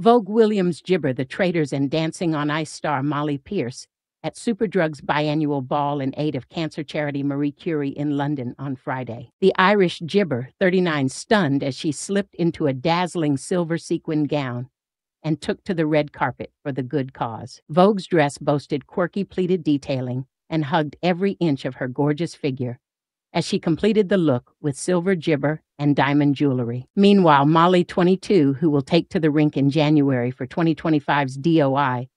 Vogue Williams gibber the Traitors and Dancing on Ice star Mollie Pearce at Superdrug's biannual ball in aid of cancer charity Marie Curie in London on Friday. The Irish gibber, 39, stunned as she slipped into a dazzling silver sequin gown and took to the red carpet for the good cause. Vogue's dress boasted quirky pleated detailing and hugged every inch of her gorgeous figure as she completed the look with silver gibber and diamond jewelry. Meanwhile, Mollie, 22, who will take to the rink in January for 2025's DOI,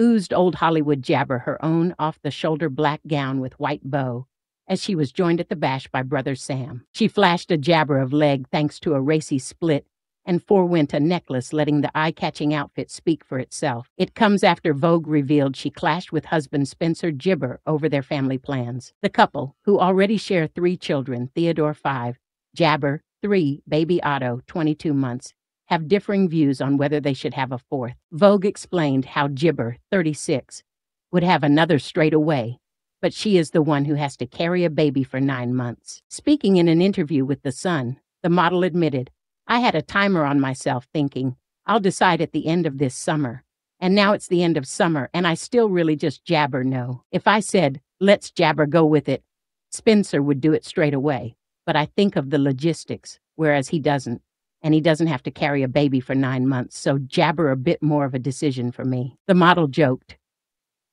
oozed old Hollywood jabber her own off the shoulder black gown with white bow as she was joined at the bash by brother Sam. She flashed a jabber of leg thanks to a racy split and forewent a necklace, letting the eye catching outfit speak for itself. It comes after Vogue revealed she clashed with husband Spencer Gibber over their family plans. The couple, who already share three children Theodore, 5, Jabber, 3, baby Otto, 22 months, have differing views on whether they should have a fourth. Vogue explained how Gibber, 36, would have another straight away, but she is the one who has to carry a baby for nine months. Speaking in an interview with The Sun, the model admitted, I had a timer on myself thinking, I'll decide at the end of this summer. And now it's the end of summer, and I still really just jabber no. If I said, let's jabber go with it, Spencer would do it straight away. But I think of the logistics, whereas he doesn't and he doesn't have to carry a baby for nine months, so jabber a bit more of a decision for me. The model joked,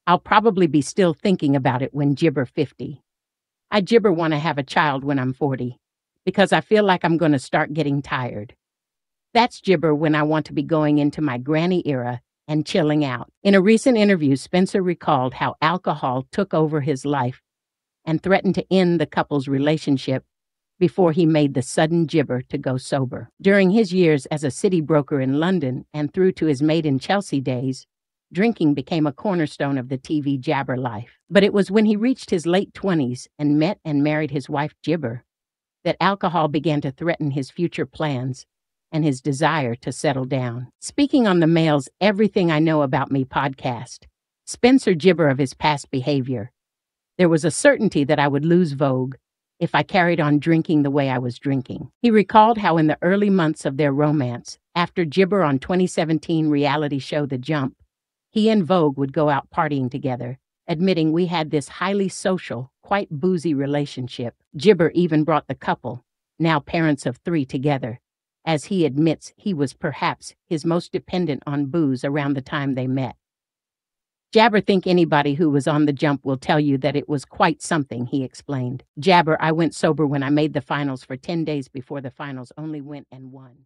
I'll probably be still thinking about it when gibber 50. I gibber want to have a child when I'm 40 because I feel like I'm going to start getting tired. That's gibber when I want to be going into my granny era and chilling out. In a recent interview, Spencer recalled how alcohol took over his life and threatened to end the couple's relationship before he made the sudden gibber to go sober. During his years as a city broker in London and through to his Made in Chelsea days, drinking became a cornerstone of the TV jabber life. But it was when he reached his late 20s and met and married his wife Gibber that alcohol began to threaten his future plans and his desire to settle down. Speaking on the Mail's Everything I Know About Me podcast, Spencer Gibber of his past behavior, there was a certainty that I would lose Vogue if I carried on drinking the way I was drinking. He recalled how in the early months of their romance, after Gibber on 2017 reality show The Jump, he and Vogue would go out partying together, admitting we had this highly social, quite boozy relationship. Gibber even brought the couple, now parents of three, together, as he admits he was perhaps his most dependent on booze around the time they met. Jabber think anybody who was on the jump will tell you that it was quite something, he explained. Jabber, I went sober when I made the finals for 10 days before the finals, only went and won.